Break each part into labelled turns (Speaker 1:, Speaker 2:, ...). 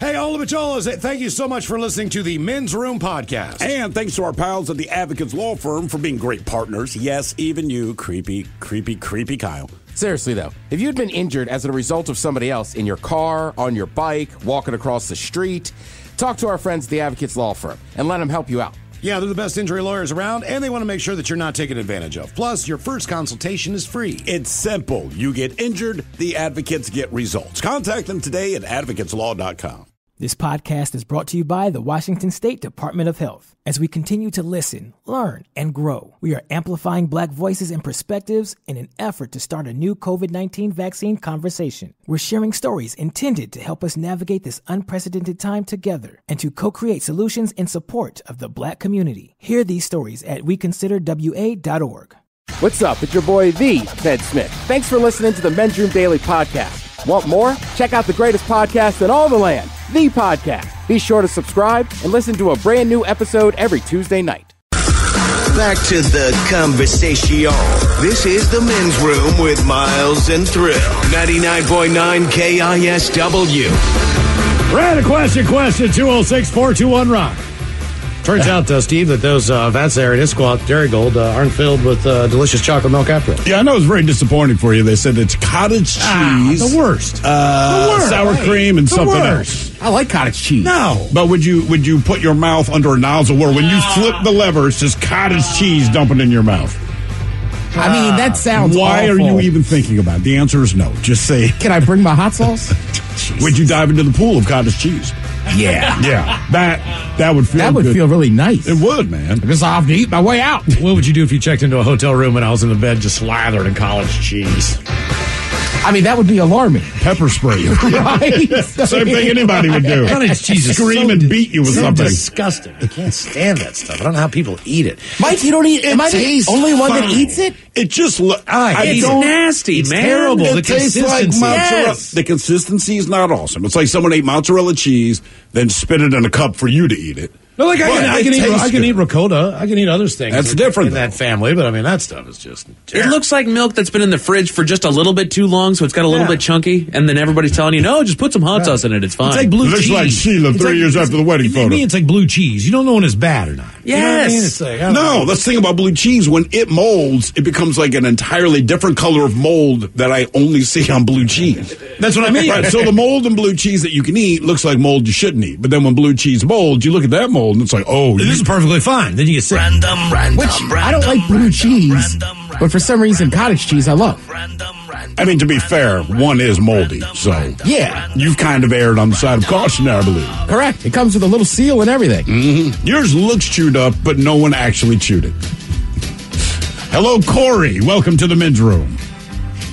Speaker 1: Hey, all the Macholas, eh, thank you so much for listening to the Men's Room podcast.
Speaker 2: And thanks to our pals at the Advocates Law Firm for being great partners. Yes, even you, creepy, creepy, creepy Kyle.
Speaker 3: Seriously, though, if you'd been injured as a result of somebody else in your car, on your bike, walking across the street, talk to our friends at the Advocates Law Firm and let them help you out.
Speaker 1: Yeah, they're the best injury lawyers around, and they want to make sure that you're not taken advantage of. Plus, your first consultation is free.
Speaker 2: It's simple. You get injured, the advocates get results. Contact them today at advocateslaw.com.
Speaker 4: This podcast is brought to you by the Washington State Department of Health. As we continue to listen, learn, and grow, we are amplifying Black voices and perspectives in an effort to start a new COVID 19 vaccine conversation. We're sharing stories intended to help us navigate this unprecedented time together and to co create solutions in support of the Black community. Hear these stories at weconsiderwa.org.
Speaker 3: What's up? It's your boy, The Ted Smith. Thanks for listening to the Men's Room Daily Podcast. Want more? Check out the greatest podcast in all the land, The Podcast. Be sure to subscribe and listen to a brand new episode every Tuesday night.
Speaker 5: Back to the conversation. This is the men's room with Miles and Thrill. 99.9 KISW.
Speaker 6: Random a question, question 206 421 Rock. Turns out, uh, Steve, that those uh, vats there in Issaquah Darigold uh, aren't filled with uh, delicious chocolate milk after all.
Speaker 7: Yeah, I know it's very disappointing for you. They said it's cottage cheese,
Speaker 6: Ah, the worst.
Speaker 7: uh,
Speaker 6: The worst.
Speaker 7: sour cream, and
Speaker 6: The
Speaker 7: something
Speaker 6: worst.
Speaker 7: else.
Speaker 8: I like cottage cheese.
Speaker 6: No.
Speaker 7: But would you would you put your mouth under a nozzle where when you flip the lever, it's just cottage cheese dumping in your mouth?
Speaker 8: I mean, that sounds
Speaker 7: Why are you even thinking about it? The answer is no. Just say,
Speaker 8: Can I bring my hot sauce?
Speaker 7: would you dive into the pool of cottage cheese?
Speaker 8: Yeah.
Speaker 7: Yeah, that that would feel
Speaker 8: That would
Speaker 7: good.
Speaker 8: feel really nice.
Speaker 7: It would, man.
Speaker 8: Because I have to eat my way out.
Speaker 6: What would you do if you checked into a hotel room and I was in the bed just slathered in college cheese?
Speaker 8: I mean, that would be alarming.
Speaker 7: Pepper spray.
Speaker 8: Right?
Speaker 7: Same thing anybody would do.
Speaker 6: Cottage cheese
Speaker 7: Scream
Speaker 6: so
Speaker 7: and
Speaker 6: di-
Speaker 7: beat you with
Speaker 6: so
Speaker 7: something.
Speaker 6: disgusting. I can't stand that stuff. I don't know how people eat it.
Speaker 8: Mike, you don't eat. Am I the
Speaker 7: tastes
Speaker 8: only one that eats it?
Speaker 7: It just look. Ah,
Speaker 6: it's nasty,
Speaker 7: it's
Speaker 6: man.
Speaker 7: Terrible.
Speaker 6: The
Speaker 7: It tastes like mozzarella.
Speaker 6: Yes.
Speaker 7: The consistency is not awesome. It's like someone ate mozzarella cheese, then spit it in a cup for you to eat it.
Speaker 6: No, like I
Speaker 7: But
Speaker 6: can, I can eat,
Speaker 7: tastes
Speaker 6: I can eat ricotta. I can eat other things.
Speaker 7: That's
Speaker 6: in-
Speaker 7: different,
Speaker 6: in that family. But I mean, that stuff is just.
Speaker 9: It looks like milk that's been in the fridge for just a little bit too long, so it's got a little
Speaker 6: Yeah.
Speaker 9: bit chunky, and then everybody's telling you, no, just put some hot sauce in it. It's fine.
Speaker 6: It's like blue
Speaker 7: It looks
Speaker 6: cheese.
Speaker 7: like Sheila
Speaker 6: It's
Speaker 7: three years after the wedding
Speaker 6: to
Speaker 7: photo.
Speaker 6: me, it's like blue cheese. You don't know when it's bad or not. You know what I mean?
Speaker 9: Yes.
Speaker 6: It's like, I
Speaker 7: No,
Speaker 6: know.
Speaker 7: that's the thing about blue cheese. When it molds, it becomes like an entirely different color of mold that I only see on blue cheese.
Speaker 6: That's what I mean.
Speaker 7: Right, so the mold in blue cheese that you can eat looks like mold you shouldn't eat. But then when blue cheese molds, you look at that mold and it's like, oh,
Speaker 6: this
Speaker 7: you-
Speaker 6: is perfectly fine. Then you get sick.
Speaker 5: Random, random,
Speaker 8: Which I don't like blue cheese, but for some reason, cottage cheese I love.
Speaker 7: I mean, to be fair, one is moldy. So
Speaker 8: Yeah,
Speaker 7: you've kind of erred on the side of caution I believe.
Speaker 8: correct. It comes with a little seal and everything. Mm-hmm.
Speaker 7: Yours looks chewed up, but no one actually chewed it. Hello, Corey. Welcome to the men's room.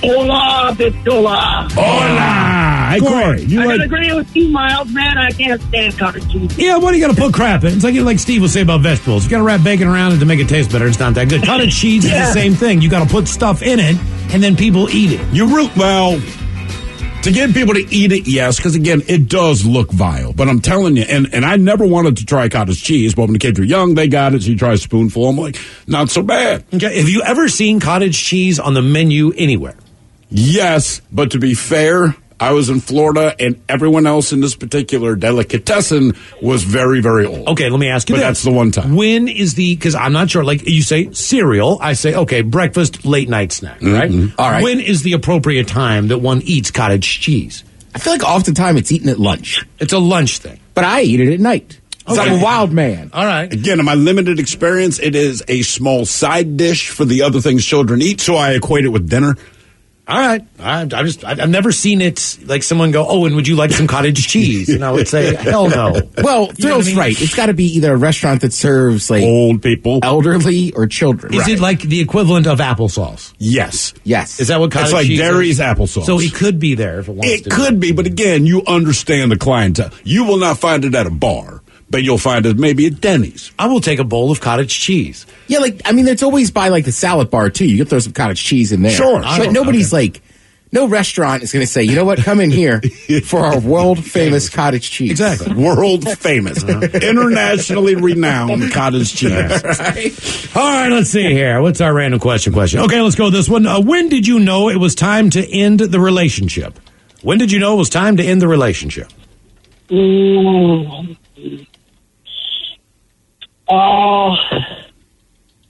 Speaker 10: Hola, Pistola.
Speaker 7: Hola. Hey, Corey. You
Speaker 10: I
Speaker 7: like,
Speaker 10: gotta agree with you, Miles, man. I can't stand cottage cheese.
Speaker 6: Yeah, what do you got to put crap in? It's like like Steve will say about vegetables. You got to wrap bacon around it to make it taste better. It's not that good. Cottage cheese is the same thing. You got to put stuff in it, and then people eat it.
Speaker 7: you re- well, to get people to eat it, yes, because again, it does look vile. But I'm telling you, and, and I never wanted to try cottage cheese, but when the kids were young, they got it. So you try a spoonful. I'm like, not so bad.
Speaker 6: Okay, have you ever seen cottage cheese on the menu anywhere?
Speaker 7: Yes, but to be fair, I was in Florida, and everyone else in this particular delicatessen was very, very old.
Speaker 6: Okay, let me ask you
Speaker 7: But
Speaker 6: this.
Speaker 7: that's the one time.
Speaker 6: When is the, because I'm not sure, like you say cereal, I say, okay, breakfast, late night snack, mm-hmm. right?
Speaker 8: All right.
Speaker 6: When is the appropriate time that one eats cottage cheese?
Speaker 8: I feel like oftentimes it's eaten at lunch,
Speaker 6: It's a lunch thing.
Speaker 8: but I eat it at night. 'Cause I'm a wild man.
Speaker 6: All right.
Speaker 7: Again, in my limited experience, it is a small side dish for the other things children eat, so I equate it with dinner.
Speaker 6: All right. I, I just, I've never seen it like someone go, oh, and would you like some cottage cheese? And I would say, hell no.
Speaker 8: Well,
Speaker 6: You know
Speaker 8: Thrill's
Speaker 6: I mean?
Speaker 8: right. It's got to be either a restaurant that serves like
Speaker 7: Old people.
Speaker 8: elderly or children.
Speaker 6: Is it like the equivalent of applesauce?
Speaker 7: Yes.
Speaker 8: Yes.
Speaker 6: Is that what cottage
Speaker 7: It's like
Speaker 6: cheese
Speaker 7: Derry's
Speaker 6: is?
Speaker 7: applesauce.
Speaker 6: So it could be there if it wants
Speaker 7: It could be, but again, you understand the clientele. You will not find it at a bar, but you'll find it maybe at Denny's.
Speaker 6: I will take a bowl of cottage cheese.
Speaker 8: Yeah, like I mean, it's always by like the salad bar too. You can throw some cottage cheese in there.
Speaker 7: Sure,
Speaker 8: but
Speaker 7: sure.
Speaker 8: nobody's like, no restaurant is going to say, you know what, come in here for our world famous cottage cheese.
Speaker 6: Exactly.
Speaker 7: World famous, internationally renowned cottage cheese.
Speaker 6: All right, let's see here. What's our random question question? Okay, let's go with this one. Uh, when did you know it was time to end the relationship? When did you know it was time to end the relationship?
Speaker 11: Mm. Oh,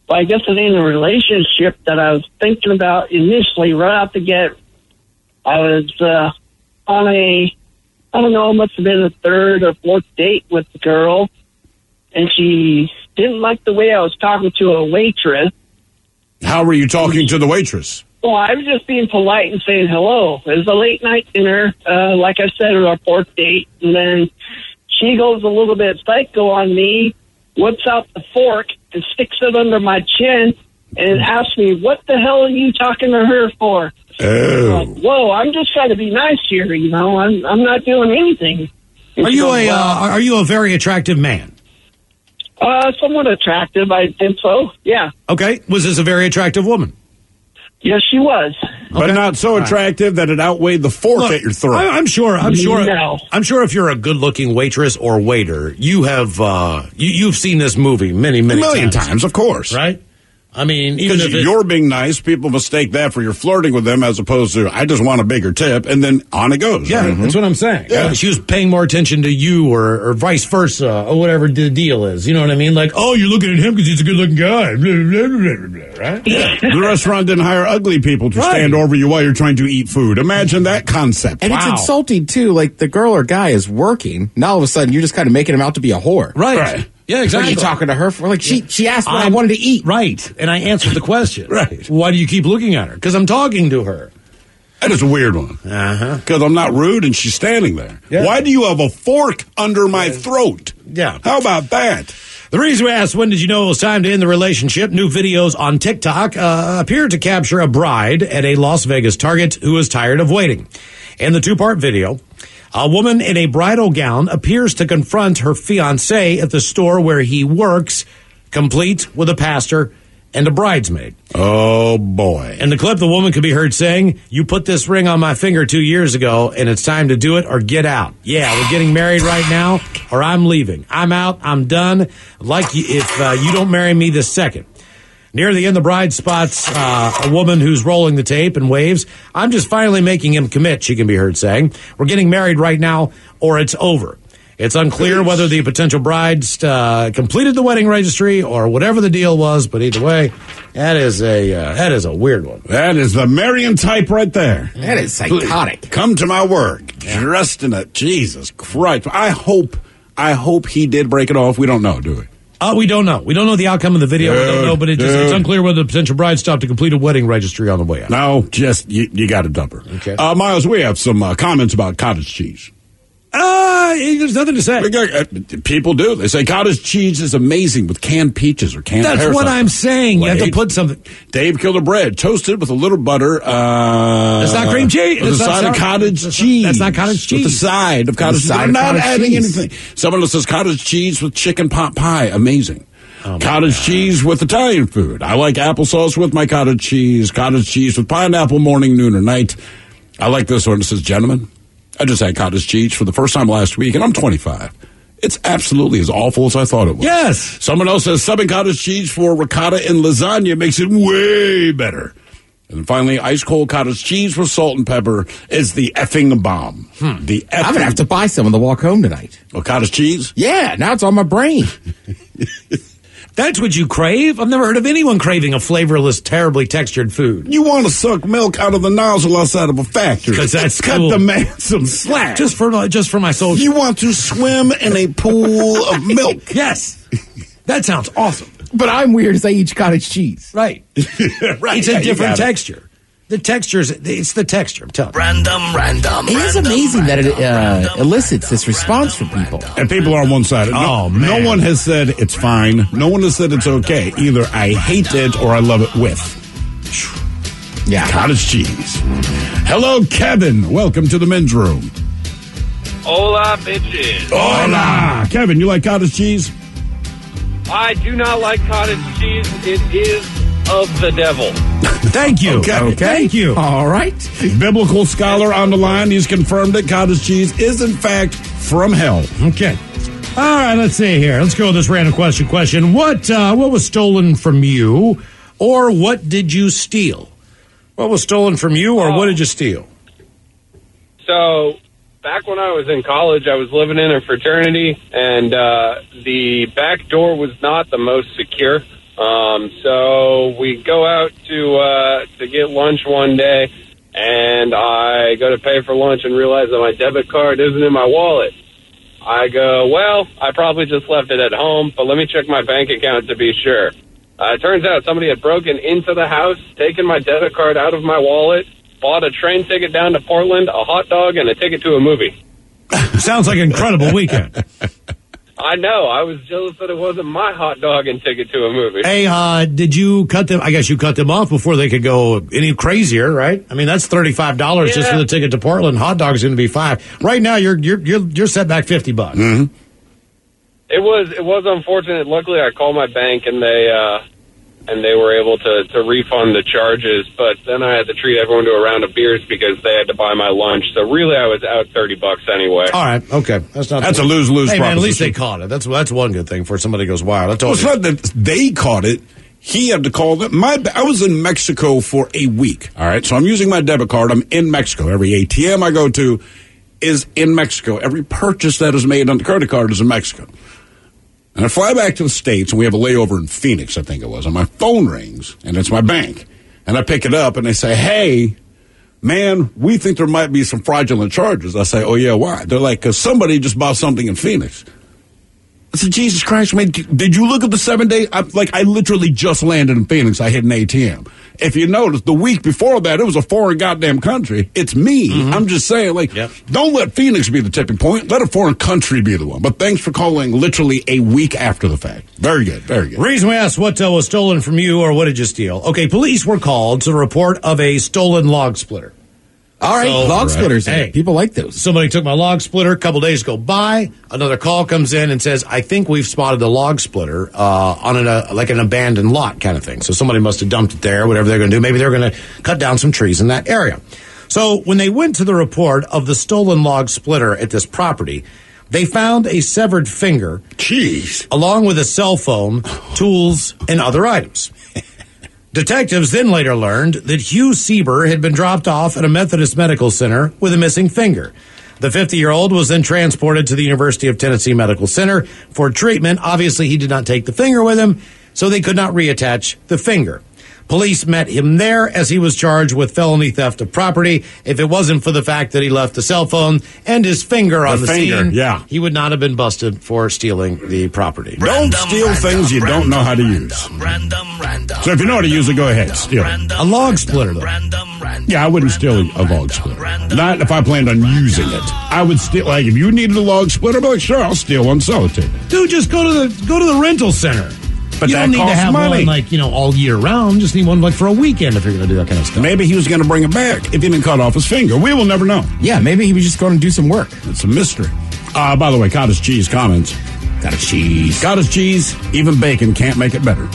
Speaker 11: well, I guess it ain't a relationship that I was thinking about initially. Right out the gate, I was uh, on a, I don't know, it must have been a third or fourth date with the girl, and she didn't like the way I was talking to a waitress.
Speaker 7: How were you talking to the waitress?
Speaker 11: Well, I was just being polite and saying hello. It was a late night dinner, uh, like I said, it was our fourth date, and then she goes a little bit psycho on me, whips out the fork and sticks it under my chin, and asks me, "What the hell are you talking to her for?"
Speaker 7: Oh.
Speaker 11: Like, Whoa, I'm just trying to be nice here, you know. I'm I'm not doing anything. And
Speaker 6: Are you
Speaker 11: goes,
Speaker 6: a
Speaker 11: "Well,
Speaker 6: uh, are you a very attractive man?
Speaker 11: uh, somewhat attractive? I think so. Yeah.
Speaker 6: Okay, was this a very attractive woman?
Speaker 11: Yes, she was.
Speaker 7: But not so attractive that it outweighed the fork
Speaker 6: Look,
Speaker 7: at your throat.
Speaker 6: I, am sure. I'm sure.
Speaker 11: No.
Speaker 6: I'm sure. If you're a good-looking waitress or waiter, you have uh, you, you've seen this movie many, many
Speaker 7: a
Speaker 6: many
Speaker 7: million
Speaker 6: times,
Speaker 7: times, of course.
Speaker 6: right? I mean, even
Speaker 7: Because
Speaker 6: if it,
Speaker 7: you're being nice, people mistake that for you're flirting with them as opposed to, I just want a bigger tip, and then on it goes.
Speaker 6: yeah,
Speaker 7: right?
Speaker 6: that's what I'm saying.
Speaker 7: Yeah.
Speaker 6: Uh, she was paying more attention to you, or, or vice versa, or whatever the deal is. You know what I mean? Like, oh, you're looking at him because he's a good-looking guy, blah, blah, blah, blah, blah, right?
Speaker 7: the restaurant didn't hire ugly people to
Speaker 6: Right.
Speaker 7: stand over you while you're trying to eat food. Imagine that concept.
Speaker 8: And
Speaker 6: Wow.
Speaker 8: it's insulting too. Like the girl or guy is working. Now all of a sudden you're just kind of making him out to be a whore.
Speaker 6: Right.
Speaker 7: Right.
Speaker 6: Yeah,
Speaker 8: What
Speaker 6: exactly.
Speaker 8: are you talking to her for? Like she she asked what I
Speaker 6: I'm-
Speaker 8: wanted to eat.
Speaker 6: Right, and I answered the question.
Speaker 7: Right.
Speaker 6: Why do you keep looking at her? Because I'm talking to her.
Speaker 7: That is a weird one.
Speaker 6: Uh huh.
Speaker 7: Because I'm not rude and she's standing there.
Speaker 6: Yeah.
Speaker 7: Why do you have a fork under my throat?
Speaker 6: Yeah.
Speaker 7: How about that?
Speaker 6: The reason we asked when did you know it was time to end the relationship, new videos on TikTok uh, appear to capture a bride at a Las Vegas Target who is tired of waiting. In the two part video, a woman in a bridal gown appears to confront her fiance at the store where he works, complete with a pastor and a bridesmaid.
Speaker 7: Oh, boy.
Speaker 6: In the clip, the woman could be heard saying, You put this ring on my finger two years ago, and it's time to do it or get out. Yeah, we're getting married right now, or I'm leaving. I'm out. I'm done. Like if uh, you don't marry me this second. Near the end, the bride spots uh, a woman who's rolling the tape and waves. I'm just finally making him commit, she can be heard saying. We're getting married right now, or it's over. It's unclear whether the potential bride uh, completed the wedding registry or whatever the deal was, but either way, that is a uh, that is a weird one.
Speaker 7: That is the Marion type right there.
Speaker 8: That is psychotic.
Speaker 7: Come to my work dressed in a Jesus Christ. I hope, I hope he did break it off. We don't know, do we?
Speaker 6: Uh, we don't know. We don't know the outcome of the video. we don't know, but it just, it's unclear whether the potential bride stopped to complete a wedding registry on the way out.
Speaker 7: No, just you, you got to dump her.
Speaker 6: Okay.
Speaker 7: Uh, Miles, we have some uh, comments about cottage cheese.
Speaker 6: Uh, there's nothing to say.
Speaker 7: Uh, People do. They say cottage cheese is amazing with canned peaches or canned
Speaker 6: That's what. I'm saying. You have to put something.
Speaker 7: Dave killed a bread, toasted with a little butter. Uh,
Speaker 6: That's not cream cheese.
Speaker 7: With a
Speaker 6: That's not
Speaker 7: side of cottage
Speaker 6: that's not-
Speaker 7: cheese.
Speaker 6: that's not cottage
Speaker 7: With a
Speaker 6: cheese.
Speaker 7: side of cottage cheese.
Speaker 8: side
Speaker 7: I'm not adding
Speaker 8: cheese.
Speaker 7: anything. Someone else says cottage cheese with chicken pot pie. Amazing.
Speaker 6: Oh,
Speaker 7: cottage cheese with Italian food. I like applesauce with my cottage cheese. Cottage cheese with pineapple morning, noon, or night. I like this one. It says, gentlemen, I just had cottage cheese for the first time last week, and I'm 25. It's absolutely as awful as I thought it was.
Speaker 6: Yes.
Speaker 7: Someone else says subbing cottage cheese for ricotta and lasagna makes it way better. And finally, ice cold cottage cheese with salt and pepper is the effing bomb. Hmm. The effing
Speaker 8: I'm gonna have to buy some on the walk home tonight.
Speaker 7: Oh, cottage cheese?
Speaker 8: Yeah, now it's on my brain.
Speaker 6: That's what you crave? I've never heard of anyone craving a flavorless, terribly textured food.
Speaker 7: You want to suck milk out of the nozzle outside of a factory.
Speaker 6: Because that's
Speaker 7: Cut
Speaker 6: cool.
Speaker 7: the man some slack.
Speaker 6: Just for just for my soul.
Speaker 7: you want to swim in a pool of milk.
Speaker 6: yes. That sounds awesome.
Speaker 8: But I'm weird as I eat cottage cheese.
Speaker 6: Right.
Speaker 7: right.
Speaker 6: It's
Speaker 7: yeah,
Speaker 6: a
Speaker 7: you
Speaker 6: different texture. The texture's it's the texture. I'm telling you.
Speaker 5: Random, random.
Speaker 8: It is amazing that it uh, elicits this response from people.
Speaker 7: And people are on one side. No,
Speaker 6: Oh, man.
Speaker 7: No one has said it's fine. No one has said it's okay. Either I hate it or I love it with.
Speaker 8: Yeah.
Speaker 7: Cottage cheese. Hello, Kevin. Welcome to the men's room.
Speaker 12: Hola, bitches.
Speaker 7: Hola. Kevin, you like cottage cheese?
Speaker 12: I do not like cottage cheese. It is of the devil.
Speaker 6: Thank you.
Speaker 7: Okay.
Speaker 6: Thank you.
Speaker 8: All right.
Speaker 7: Biblical scholar on the line. He's confirmed that cottage cheese is, in fact, from hell.
Speaker 6: Okay. All right, let's see here. Let's go with this random question. Question: What uh, what was stolen from you, or what did you steal? What was stolen from you, or what did you steal?
Speaker 12: So, back when I was in college, I was living in a fraternity, and uh, the back door was not the most secure. Um, so we go out to uh, to get lunch one day, and I go to pay for lunch and realize that my debit card isn't in my wallet. I go, well, I probably just left it at home, but let me check my bank account to be sure. Uh, it turns out somebody had broken into the house, taken my debit card out of my wallet, bought a train ticket down to Portland, a hot dog, and a ticket to a movie.
Speaker 6: Sounds like an incredible weekend.
Speaker 12: I know. I was jealous that it wasn't my hot dog and ticket to a movie.
Speaker 6: Hey, uh, did you cut them? I guess you cut them off before they could go any crazier, right? I mean, that's thirty-five dollars just for the ticket to Portland. Hot dog's going to be five. Right now, you're you're you're, you're set back fifty bucks.
Speaker 7: Mm-hmm.
Speaker 12: It was it was unfortunate. Luckily, I called my bank and they uh, and they were able to to refund the charges. But then I had to treat everyone to a round of beers because they had to buy my lunch. So really, I was out thirty bucks anyway.
Speaker 6: All right, okay, that's not
Speaker 7: That's a lose-lose
Speaker 6: Hey, man, at least they caught it. That's that's one good thing for somebody goes wild. I
Speaker 7: Well, it's
Speaker 6: you.
Speaker 7: not that they caught it. He had to call them. My, I was in Mexico for a week. All right, so I'm using my debit card. I'm in Mexico. Every ATM I go to is in Mexico. Every purchase that is made on the credit card is in Mexico. And I fly back to the states, and we have a layover in Phoenix, I think it was. And my phone rings, and it's my bank, and I pick it up, and they say, "Hey." Man, we think there might be some fraudulent charges. I say, oh yeah, why? They're like, because somebody just bought something in Phoenix. I said, Jesus Christ, man, did you look at the seven day? I, like, I literally just landed in Phoenix. I hit an ATM. If you notice, the week before that, it was a foreign goddamn country. It's me. I'm just saying, like, don't let Phoenix be the tipping point. Let a foreign country be the one. But thanks for calling literally a week after the fact. Very good. Very good.
Speaker 6: Reason we asked what uh, was stolen from you or what did you steal? Okay, police were called to the report of a stolen log splitter.
Speaker 8: All right, log splitters.
Speaker 6: Hey,
Speaker 8: People like those.
Speaker 6: somebody took my log splitter. A couple days go by. Another call comes in and says, "I think we've spotted the log splitter uh, on an uh, like an abandoned lot kind of thing. So somebody must have dumped it there. Whatever they're going to do, maybe they're going to cut down some trees in that area." So when they went to the report of the stolen log splitter at this property, they found a severed finger.
Speaker 7: Jeez.
Speaker 6: Along with a cell phone, tools, and other items. Detectives then later learned that Hugh Sieber had been dropped off at a Methodist medical center with a missing finger. The 50 year old was then transported to the University of Tennessee Medical Center for treatment. Obviously, he did not take the finger with him, so they could not reattach the finger. Police met him there as he was charged with felony theft of property. If it wasn't for the fact that he left the cell phone and his finger on the
Speaker 7: finger,
Speaker 6: scene,
Speaker 7: yeah.
Speaker 6: he would not have been busted for stealing the property.
Speaker 7: Don't steal things you don't know how to use. So if you know how to use it, go ahead. Steal it.
Speaker 6: A log splitter, though.
Speaker 7: Yeah, I wouldn't steal a log splitter. Not if I planned on using it. I would steal. Like if you needed a log splitter, I'd be like, sure, I'll steal one, sell it to you.
Speaker 6: Dude, just go to the go to the rental center.
Speaker 7: But
Speaker 6: you
Speaker 7: that
Speaker 6: don't need to have
Speaker 7: money.
Speaker 6: one like you know all year round. Just need one like for a weekend if you're going to do that kind of stuff.
Speaker 7: Maybe he was going to bring it back if he didn't cut off his finger. We will never know.
Speaker 8: Yeah, maybe he was just going to do some work.
Speaker 7: It's a mystery. Uh, by the way, cottage cheese comments.
Speaker 8: Cottage cheese.
Speaker 7: Cottage cheese, even bacon can't make it better.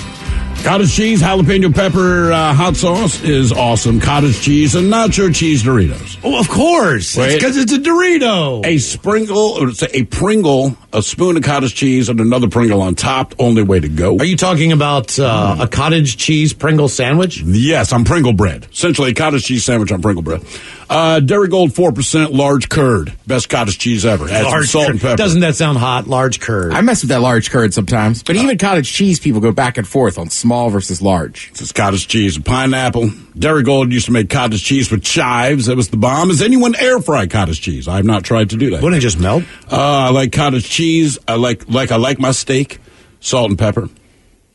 Speaker 7: Cottage cheese, jalapeno pepper uh, hot sauce is awesome. Cottage cheese and nacho cheese Doritos.
Speaker 6: Oh, of course, because it's a Dorito.
Speaker 7: A sprinkle, or it's a Pringle, a spoon of cottage cheese, and another Pringle on top. Only way to go.
Speaker 6: Are you talking about uh, a cottage cheese Pringle sandwich?
Speaker 7: Yes, on Pringle bread. Essentially, a cottage cheese sandwich on Pringle bread. Uh, Darigold 4% large curd. Best cottage cheese ever. Add
Speaker 6: Large
Speaker 7: salt and pepper.
Speaker 6: Doesn't that sound hot? Large curd.
Speaker 8: I mess with that large curd sometimes, but even cottage cheese people go back and forth on small versus large.
Speaker 7: It's cottage cheese and pineapple. Darigold used to make cottage cheese with chives. That was the bomb. Has anyone air fry cottage cheese? I have not tried to do that.
Speaker 6: Wouldn't it just melt?
Speaker 7: Uh, I like cottage cheese. I like like I like my steak, salt and pepper.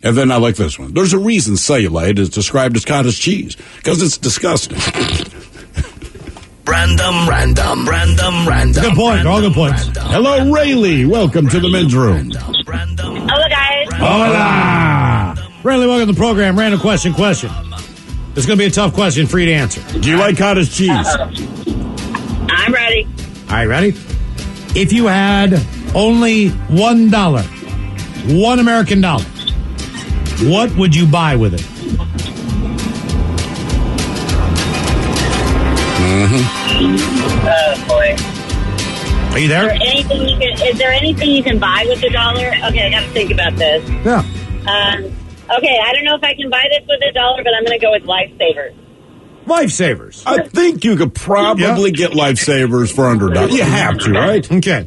Speaker 7: And then I like this one. There's a reason cellulite is described as cottage cheese because it's disgusting.
Speaker 13: Random, random, random, random.
Speaker 6: Good point. All good points.
Speaker 7: Hello, Rayleigh. Welcome to the men's room.
Speaker 14: Hello, guys.
Speaker 6: Hola. Friendly welcome to the program. Random question. Question. It's going to be a tough question for you to answer.
Speaker 7: Do you like cottage cheese?
Speaker 14: I'm ready.
Speaker 6: All right, ready? If you had only one dollar, one American dollar, what would you buy with it? Mm-hmm.
Speaker 14: Oh boy.
Speaker 6: Are you
Speaker 14: Is there
Speaker 6: there?
Speaker 14: anything you can? Is there anything you can buy with a dollar? Okay, I got to think about this.
Speaker 6: Yeah.
Speaker 14: Um, okay, I don't know if I can buy this with a dollar, but I'm going to go with lifesavers.
Speaker 6: Lifesavers.
Speaker 7: I think you could probably get lifesavers for under a dollar. You have to, right?
Speaker 6: Okay.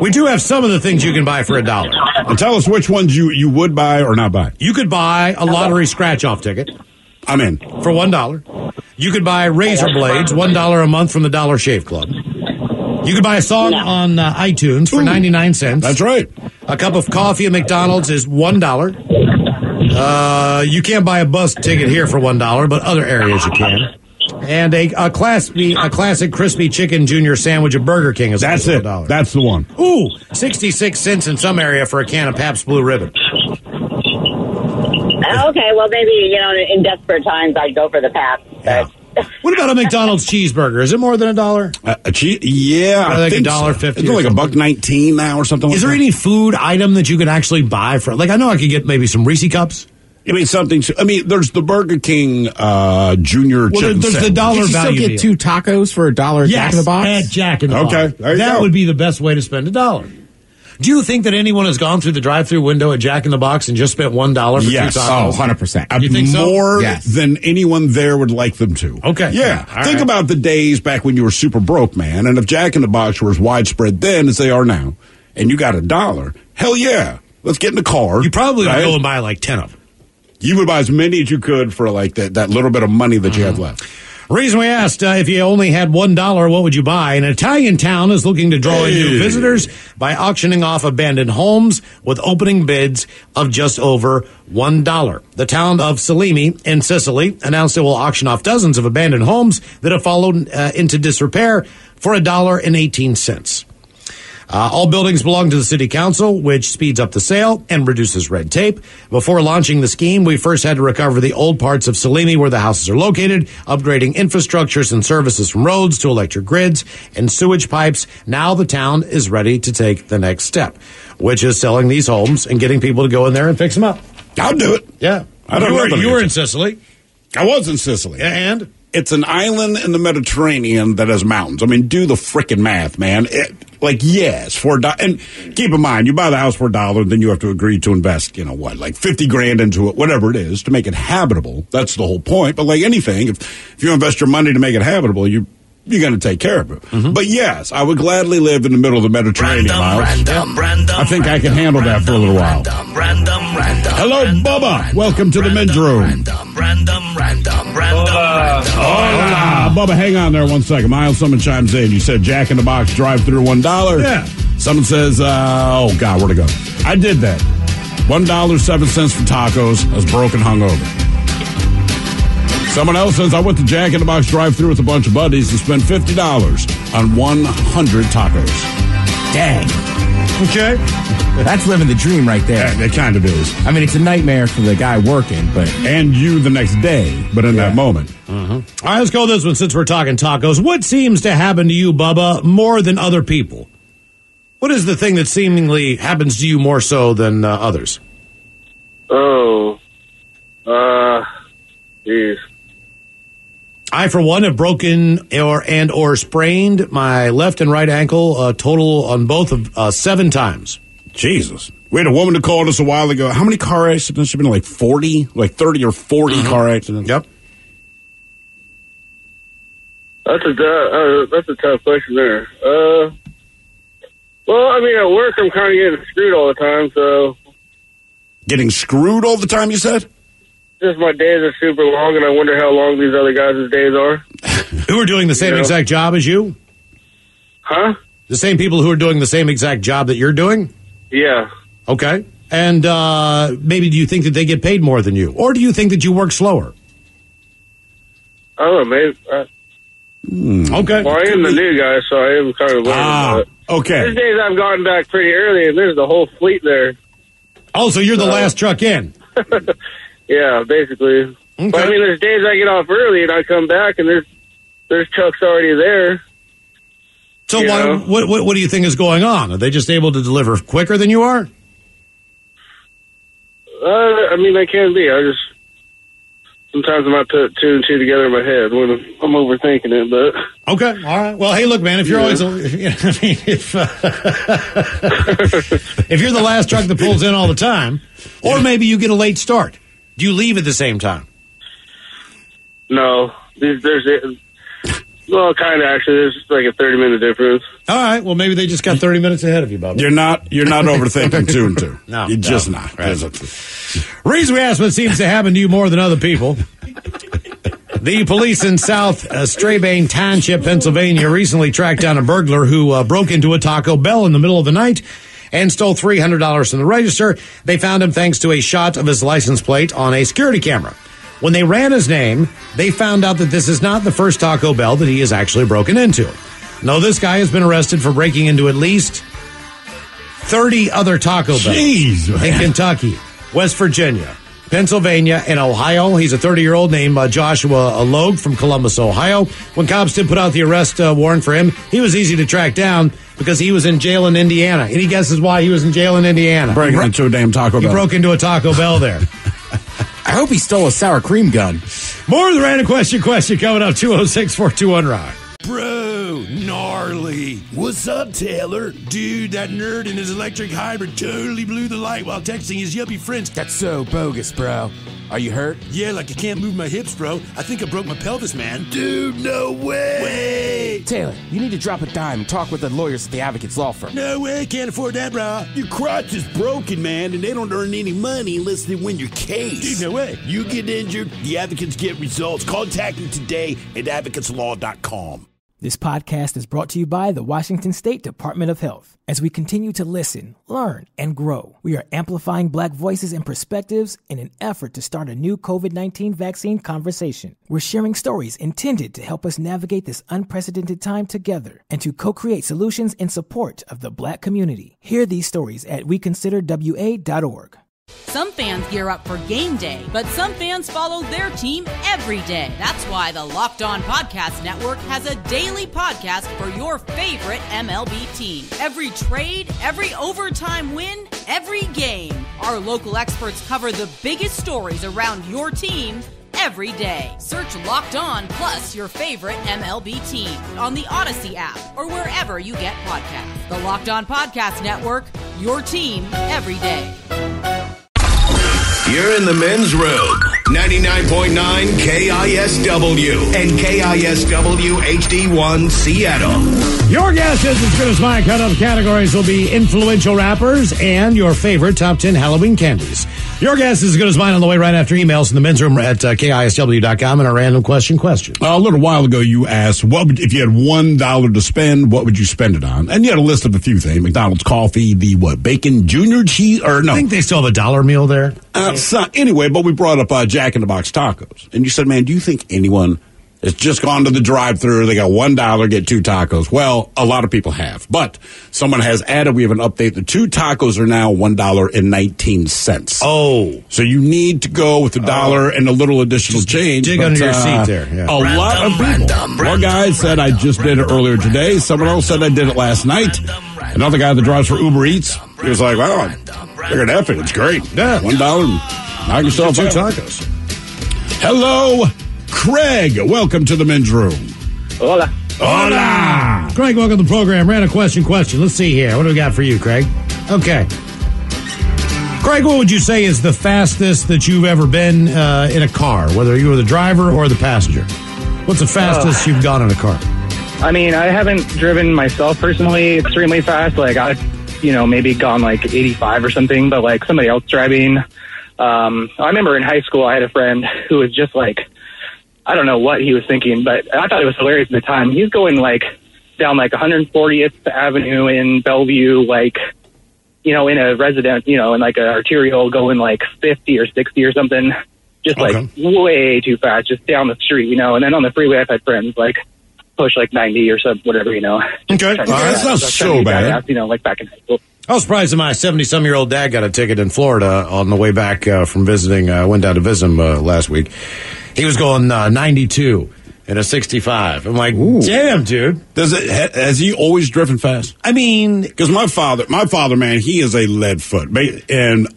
Speaker 6: We do have some of the things you can buy for a dollar.
Speaker 7: And tell us which ones you, you would buy or not buy.
Speaker 6: You could buy a lottery scratch off ticket
Speaker 7: I'm in.
Speaker 6: for one dollar. You could buy razor blades, one dollar a month from the Dollar Shave Club. You could buy a song on uh, iTunes for ninety nine cents.
Speaker 7: That's right.
Speaker 6: A cup of coffee at McDonald's is one dollar. Uh, you can't buy a bus ticket here for one dollar, but other areas you can. And a, a class a classic crispy chicken junior sandwich at Burger King is
Speaker 7: That's
Speaker 6: also
Speaker 7: it. That's the one.
Speaker 6: Ooh, 66 cents in some area for a can of Pabst Blue Ribbon.
Speaker 14: Okay, well, maybe, you know, in desperate times, I'd go for the pap. But
Speaker 6: What about a McDonald's cheeseburger? Is it more than a dollar?
Speaker 7: Uh, a cheese? Yeah,
Speaker 6: I
Speaker 7: I
Speaker 6: think
Speaker 7: think
Speaker 6: a dollar
Speaker 7: so.
Speaker 6: fifty
Speaker 7: It's
Speaker 6: or
Speaker 7: like a buck nineteen now or something.
Speaker 6: Is
Speaker 7: like
Speaker 6: there
Speaker 7: that.
Speaker 6: any food item that you could actually buy for? Like, I know I could get maybe some Reese cups.
Speaker 7: I mean, something. I mean, there's the Burger King uh, Junior
Speaker 6: Well,
Speaker 7: chicken.
Speaker 6: there's the dollar
Speaker 8: You can still get
Speaker 6: deal.
Speaker 8: two tacos for a dollar at Jack in the Box.
Speaker 6: at Jack in the
Speaker 7: Okay,
Speaker 6: Box.
Speaker 7: there you
Speaker 6: that
Speaker 7: go.
Speaker 6: would be the best way to spend a dollar. Do you think that anyone has gone through the drive-through window at Jack in the Box and just spent one dollar for
Speaker 7: Yes.
Speaker 6: two tacos?
Speaker 8: Oh, 100%.
Speaker 7: Uh,
Speaker 6: You think so?
Speaker 7: more
Speaker 8: Yes.
Speaker 7: than anyone there would like them to.
Speaker 6: Okay.
Speaker 7: Yeah.
Speaker 6: All
Speaker 7: Think
Speaker 6: right.
Speaker 7: about the days back when you were super broke, man. And if Jack in the Box were as widespread then as they are now, and you got a dollar, hell yeah. Let's get in the car.
Speaker 6: You probably would go and buy like ten of them.
Speaker 7: You would buy as many as you could for like that, that little bit of money that you have
Speaker 6: Mm-hmm.
Speaker 7: left.
Speaker 6: Reason we asked uh, if you only had one dollar, what would you buy? An Italian town is looking to draw in new visitors by auctioning off abandoned homes with opening bids of just over one dollar. The town of Salemi in Sicily announced it will auction off dozens of abandoned homes that have fallen uh, into disrepair for a dollar and eighteen cents. Uh, all buildings belong to the city council, which speeds up the sale and reduces red tape. Before launching the scheme, we first had to recover the old parts of Salemi where the houses are located, upgrading infrastructures and services from roads to electric grids and sewage pipes. Now the town is ready to take the next step, which is selling these homes and getting people to go in there and fix them up.
Speaker 7: I'll do it.
Speaker 6: Yeah.
Speaker 7: I don't
Speaker 6: you
Speaker 7: know
Speaker 6: were, you were in Sicily.
Speaker 7: I was in Sicily.
Speaker 6: And?
Speaker 7: It's an island in the Mediterranean that has mountains. I mean, do the frickin' math, man. It, like, yes, for a dollar. And keep in mind, you buy the house for a dollar, then you have to agree to invest, you know, what, like 50 grand into it, whatever it is, to make it habitable. That's the whole point. But like anything, if, if you invest your money to make it habitable, you, you're going to take care of it.
Speaker 6: Mm-hmm.
Speaker 7: But yes, I would gladly live in the middle of the Mediterranean, Miles.
Speaker 13: Random, random.
Speaker 7: I think I can handle that for a little while.
Speaker 13: Random, random, random.
Speaker 7: Hello, Bubba. Welcome to the men's room.
Speaker 13: Random, random, random, random, random.
Speaker 7: Hola. Bubba, hang on there one second. Miles, someone chimes in. You said Jack in the Box drive through one dollar.
Speaker 6: Yeah.
Speaker 7: Someone says, uh, oh God, where to go? I did that. One dollar seven cents for tacos. I was broken hungover. Someone else says I went to Jack in the Box drive through with a bunch of buddies and spent fifty dollars on one hundred tacos.
Speaker 8: Dang.
Speaker 6: Okay.
Speaker 8: That's living the dream right there.
Speaker 7: Yeah, it kind of is.
Speaker 8: I mean, it's a nightmare for the guy working, but
Speaker 7: And you the next day, but in that moment.
Speaker 6: All right, let's go this one since we're talking tacos. What seems to happen to you, Bubba, more than other people? What is the thing that seemingly happens to you more so than uh, others?
Speaker 12: Oh, uh, jeez.
Speaker 6: I, for one, have broken or and or sprained my left and right ankle, a total on both of uh, seven times.
Speaker 7: Jesus. We had a woman who called us a while ago. How many car accidents? She's been like 40, like 30 or 40 car accidents.
Speaker 6: Yep.
Speaker 12: That's a uh, that's a tough question there. Uh, well, I mean, at work, I'm kind of getting screwed all the time, so
Speaker 7: Getting screwed all the time, you said?
Speaker 12: Just my days are super long, and I wonder how long these other guys' days are.
Speaker 6: Who are doing the same
Speaker 12: Yeah.
Speaker 6: exact job as you?
Speaker 12: Huh?
Speaker 6: The same people who are doing the same exact job that you're doing?
Speaker 12: Yeah.
Speaker 6: Okay. And uh, maybe do you think that they get paid more than you? Or do you think that you work slower?
Speaker 12: I don't know, maybe. Uh,
Speaker 6: Okay.
Speaker 12: well, I am the new guy, so I am kind of learning.
Speaker 7: Ah, okay.
Speaker 12: These days I've gotten back pretty early, and there's the whole fleet there.
Speaker 6: Oh, so you're the last truck in.
Speaker 12: Yeah, basically.
Speaker 6: Okay.
Speaker 12: But I mean, there's days I get off early, and I come back, and there's there's trucks already there.
Speaker 6: So why, what, what what do you think is going on? Are they just able to deliver quicker than you are?
Speaker 12: Uh, I mean, they can be. I just sometimes I might put two and two together in my head when I'm overthinking it. But
Speaker 6: Okay, all right. Well, hey, look, man. If you're
Speaker 12: Yeah.
Speaker 6: always, you know, I mean, if uh, if you're the last truck that pulls in all the time, or maybe you get a late start, do you leave at the same time?
Speaker 15: No, there's, there's well, kind of actually. There's just like a 30 minute difference.
Speaker 6: All right. Well, maybe they just got 30 minutes ahead of you, Bubba.
Speaker 7: You're not. You're not overthinking two and two.
Speaker 6: No,
Speaker 7: you're
Speaker 6: no.
Speaker 7: just not.
Speaker 6: Right. Reason we asked what seems to happen to you more than other people. The police in South uh, Strabane Township, Pennsylvania, recently tracked down a burglar who uh, broke into a Taco Bell in the middle of the night and stole $300 from the register. They found him thanks to a shot of his license plate on a security camera. When they ran his name, they found out that this is not the first Taco Bell that he has actually broken into. No, this guy has been arrested for breaking into at least 30 other Taco Bells
Speaker 7: Jeez,
Speaker 6: in. Kentucky, West Virginia, Pennsylvania, and Ohio. He's a 30 year old named uh, Joshua Logue from Columbus, Ohio. When cops did put out the arrest uh, warrant for him, he was easy to track down because he was in jail in Indiana. Any guesses why he was in jail in Indiana?
Speaker 7: breaking into a damn Taco Bell.
Speaker 6: He broke into a Taco Bell there.
Speaker 8: I hope he stole a sour cream gun.
Speaker 6: More of the random question question coming up 206 421 Rock.
Speaker 16: Bro, gnarly. What's up, Taylor? Dude, that nerd in his electric hybrid totally blew the light while texting his yuppie friends.
Speaker 3: That's so bogus, bro. Are you hurt?
Speaker 16: Yeah, like I can't move my hips, bro. I think I broke my pelvis, man. Dude, no way. Way.
Speaker 3: Taylor, you need to drop a dime and talk with the lawyers at the Advocates Law Firm.
Speaker 16: No way, can't afford that, bro.
Speaker 2: Your crotch is broken, man, and they don't earn any money unless they win your case.
Speaker 16: Dude, no way.
Speaker 2: You get injured, the advocates get results. Contact them today at advocateslaw.com.
Speaker 4: This podcast is brought to you by the Washington State Department of Health. As we continue to listen, learn, and grow, we are amplifying Black voices and perspectives in an effort to start a new COVID 19 vaccine conversation. We're sharing stories intended to help us navigate this unprecedented time together and to co create solutions in support of the Black community. Hear these stories at weconsiderwa.org.
Speaker 17: Some fans gear up for game day, but some fans follow their team every day. That's why the Locked On Podcast Network has a daily podcast for your favorite MLB team. Every trade, every overtime win, every game. Our local experts cover the biggest stories around your team every day. Search Locked On plus your favorite MLB team on the Odyssey app or wherever you get podcasts. The Locked On Podcast Network, your team every day.
Speaker 5: You're in the men's room. 99.9 KISW and KISW HD1 Seattle.
Speaker 6: Your guess is as good as mine. Cut up categories will be influential rappers and your favorite top 10 Halloween candies. Your guess is as good as mine on the way right after emails in the men's room at uh, KISW.com and a random question question.
Speaker 7: A little while ago, you asked, "What would, if you had one dollar to spend? What would you spend it on?" And you had a list of a few things: McDonald's coffee, the what, bacon junior cheese, or no?
Speaker 6: I think they still have a dollar meal there.
Speaker 7: Uh, so, anyway, but we brought up uh, Jack in the Box tacos, and you said, "Man, do you think anyone has just gone to the drive-through? They got one dollar, get two tacos." Well, a lot of people have, but someone has added. We have an update. The two tacos are now one dollar and nineteen cents.
Speaker 6: Oh,
Speaker 7: so you need to go with a dollar and a little additional change.
Speaker 6: dig
Speaker 7: but,
Speaker 6: under your
Speaker 7: uh,
Speaker 6: seat there, yeah.
Speaker 7: A lot of people.
Speaker 13: Random,
Speaker 7: One guy said I just did it earlier today. Someone else said I did it last night. Another guy that drives for Uber Eats, he was like, "Wow, look at that! It's great. Yeah, one dollar, knock yourself
Speaker 6: Two
Speaker 7: out."
Speaker 6: tacos.
Speaker 7: Hello, Craig. Welcome to the men's room.
Speaker 15: Hola.
Speaker 7: Hola.
Speaker 6: Craig, welcome to the program. Random question question. Let's see here. What do we got for you, Craig? Okay. Craig, what would you say is the fastest that you've ever been uh, in a car, whether you were the driver or the passenger? What's the fastest you've gone in a car?
Speaker 18: I mean, I haven't driven myself personally extremely fast. Like I've, you know, maybe gone like 85 or something, but like somebody else driving. Um, I remember in high school, I had a friend who was just like, I don't know what he was thinking, but I thought it was hilarious at the time. He's going like down like 140th Avenue in Bellevue, like, you know, in a resident, you know, in like an arterial going like 50 or 60 or something, just like way too fast, just down the street, you know. And then on the freeway, I've had friends like push like 90 or something, whatever, you know.
Speaker 6: Okay.
Speaker 18: Trying to
Speaker 6: All right,
Speaker 18: get
Speaker 6: that's not
Speaker 18: So
Speaker 6: so
Speaker 18: trying to get
Speaker 6: bad.
Speaker 18: out, You know, like back in high school.
Speaker 6: I was surprised that my 70 some year old dad got a ticket in Florida on the way back uh, from visiting. I uh, went down to visit him uh, last week. He was going uh, 92 and a 65. I'm like, damn, dude.
Speaker 7: Does it? ha- Has he always driven fast?
Speaker 6: I mean,
Speaker 7: because my father, my father, man, he is a lead foot, and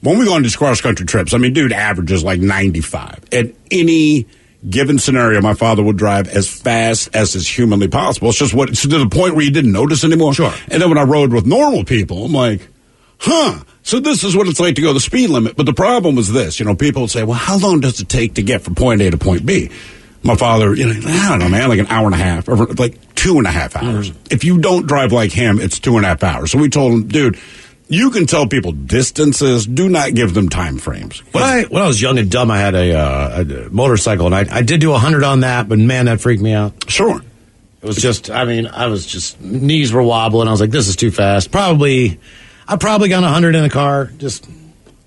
Speaker 7: when we go on these cross country trips, I mean, dude averages like 95 at any given scenario. My father would drive as fast as is humanly possible. It's just what it's to the point where you didn't notice anymore. Sure. And then when I rode with normal people, I'm like. huh. So this is what it's like to go the speed limit. But the problem was this, you know, people would say, well, how long does it take to get from point A to point B? My father, you know, I don't know, man, like an hour and a half, or like two and a half hours. Mm-hmm. If you don't drive like him, it's two and a half hours. So we told him, dude, you can tell people distances. Do not give them time frames.
Speaker 6: When I when I was young and dumb, I had a, uh, a motorcycle, and I, I did do hundred on that, but man, that freaked me out.
Speaker 7: Sure,
Speaker 6: it was just. I mean, I was just knees were wobbling. I was like, this is too fast. Probably, I probably got hundred in a car. Just.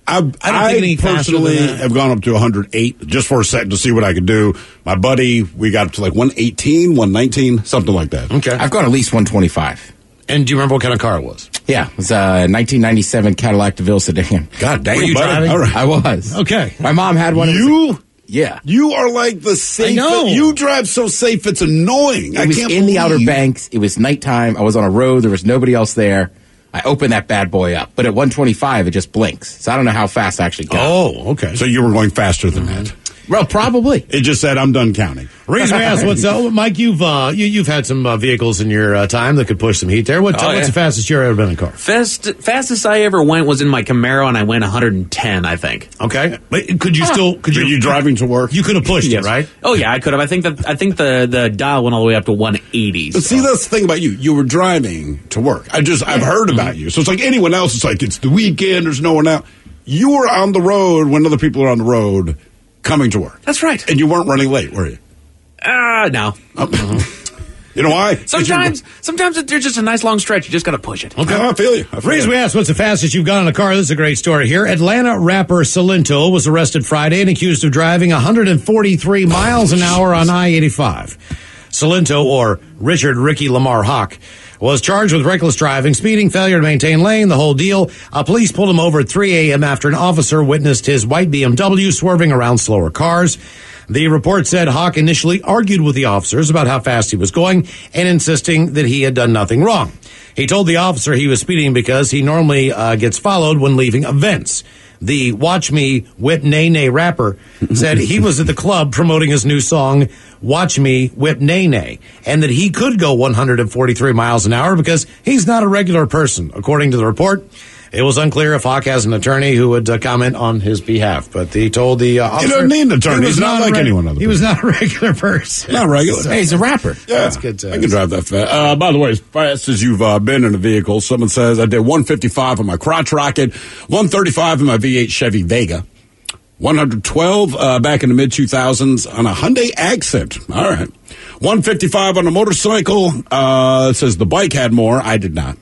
Speaker 7: I,
Speaker 6: I don't
Speaker 7: I
Speaker 6: think any
Speaker 7: personally have gone up to 108 just for a second to see what I could do. My buddy, we got up to like 118, 119, something like that.
Speaker 6: Okay.
Speaker 8: I've gone at least 125.
Speaker 6: And do you remember what kind of car it was?
Speaker 8: Yeah, it was uh, a 1997 Cadillac DeVille sedan.
Speaker 7: God dang,
Speaker 6: Were you
Speaker 7: buddy.
Speaker 6: driving?
Speaker 7: All right.
Speaker 8: I was.
Speaker 6: Okay.
Speaker 8: My mom had one. It was-
Speaker 7: You?
Speaker 8: yeah.
Speaker 7: You are like the safe.
Speaker 6: I know.
Speaker 7: You drive so safe, it's annoying. I
Speaker 8: It was
Speaker 7: can't
Speaker 8: in the Outer
Speaker 7: believe-
Speaker 8: Banks. It was nighttime. I was on a road. There was nobody else there. I opened that bad boy up, but at 125, it just blinks. So I don't know how fast I actually got.
Speaker 6: Oh, okay.
Speaker 7: So you were going faster than that.
Speaker 8: Well, probably.
Speaker 7: It just said, I'm done counting.
Speaker 6: Reason we asked, what's uh, Mike? You've uh, you, you've had some uh, vehicles in your uh, time that could push some heat there. What,
Speaker 9: Oh,
Speaker 6: what's
Speaker 9: yeah.
Speaker 6: the fastest you've ever been in a car?
Speaker 9: Fast, fastest I ever went was in my Camaro, and I went 110, I think.
Speaker 6: Okay, but could you still could
Speaker 7: Are
Speaker 6: you
Speaker 7: you driving to work?
Speaker 6: you could have pushed
Speaker 9: Yes.
Speaker 6: it right?
Speaker 9: Oh yeah, I could have. I think that I think the the dial went all the way up to 180.
Speaker 7: But see, that's the thing about you. You were driving to work. I just, I've heard about you. So it's like anyone else. It's like, it's the weekend. There's no one out. You were on the road when other people are on the road coming to work.
Speaker 9: That's right.
Speaker 7: And you weren't running late, were you?
Speaker 9: Ah, no.
Speaker 7: You know why?
Speaker 9: Sometimes, sometimes there's just a nice long stretch. You just got to push it.
Speaker 7: Okay, I feel you. I feel
Speaker 6: Reason we asked, what's the fastest you've gone in a car? This is a great story here. Atlanta rapper Silento was arrested Friday and accused of driving 143 miles an hour on I-85. Silento, or Richard Ricky Lamar Hawk, was charged with reckless driving, speeding, failure to maintain lane, the whole deal. Uh, police pulled him over at 3 a.m. after an officer witnessed his white BMW swerving around slower cars. The report said Hawk initially argued with the officers about how fast he was going and insisting that he had done nothing wrong. He told the officer he was speeding because he normally uh, gets followed when leaving events. The Watch Me Whip Nae Nae rapper said he was at the club promoting his new song, Watch Me Whip Nae Nae, and that he could go 143 miles an hour because he's not a regular person, according to the report. It was unclear if Hawk has an attorney who would uh, comment on his behalf, but he told the uh, officer
Speaker 7: don't need an attorney. He's not like
Speaker 6: a
Speaker 7: anyone other
Speaker 6: He was not a regular person.
Speaker 7: Not regular.
Speaker 8: Hey, he's a rapper.
Speaker 7: Yeah,
Speaker 6: That's good to
Speaker 7: I can drive that fast. Uh, by the way, as fast as you've uh, been in a vehicle, someone says I did 155 on my crotch rocket, 135 in my V8 Chevy Vega, 112 uh, back in the mid 2000s on a Hyundai Accent. All right, 155 on a motorcycle. Uh, it says the bike had more. I did not.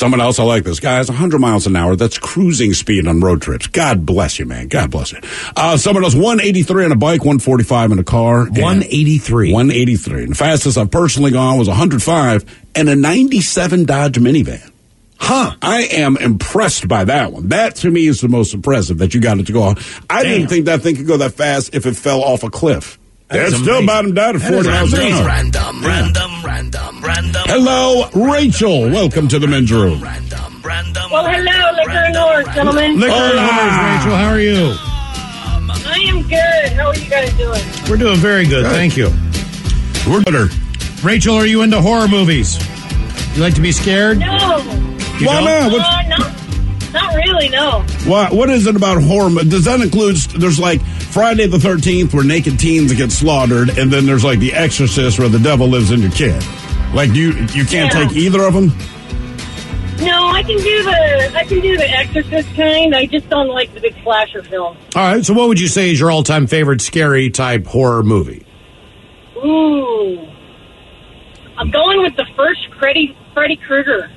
Speaker 7: Someone else, I like this. Guys, 100 miles an hour. That's cruising speed on road trips. God bless you, man. God bless you. Uh, someone else, 183 on a bike, 145 in a car.
Speaker 6: 183.
Speaker 7: 183. And the fastest I've personally gone was 105 and a 97 Dodge minivan. Huh. I am impressed by that one. That to me is the most impressive that you got it to go on. I didn't think that thing could go that fast if it fell off a cliff.
Speaker 6: That is
Speaker 7: That's still
Speaker 6: amazing.
Speaker 7: bottomed out at
Speaker 6: That is
Speaker 7: 40 miles an hour.
Speaker 13: Random, random, random, random.
Speaker 7: Hello, Rachel. Welcome to the men's room.
Speaker 13: Random, random.
Speaker 14: Well, hello, Liquor and North, gentlemen.
Speaker 6: Liquor
Speaker 7: and
Speaker 6: Lovers, Rachel. How are you?
Speaker 14: I am good. How are you guys doing?
Speaker 6: We're doing very good. Thank you.
Speaker 7: We're better.
Speaker 6: Rachel, are you into horror movies? You like to be scared?
Speaker 14: No.
Speaker 6: You
Speaker 7: Why
Speaker 6: don't?
Speaker 7: not? What's,
Speaker 14: Uh, not, not really, no.
Speaker 7: what, what is it about horror? Does that include, there's like Friday the 13th where naked teens get slaughtered, and then there's like The Exorcist where the devil lives in your kid. Like, you, you can't
Speaker 14: Yeah.
Speaker 7: take either of them?
Speaker 14: No, I can do the I can do the Exorcist kind. I just don't like the big slasher films.
Speaker 6: All right. So, what would you say is your all-time favorite scary type horror movie?
Speaker 14: Ooh, I'm going with the first Freddy Freddy Krueger.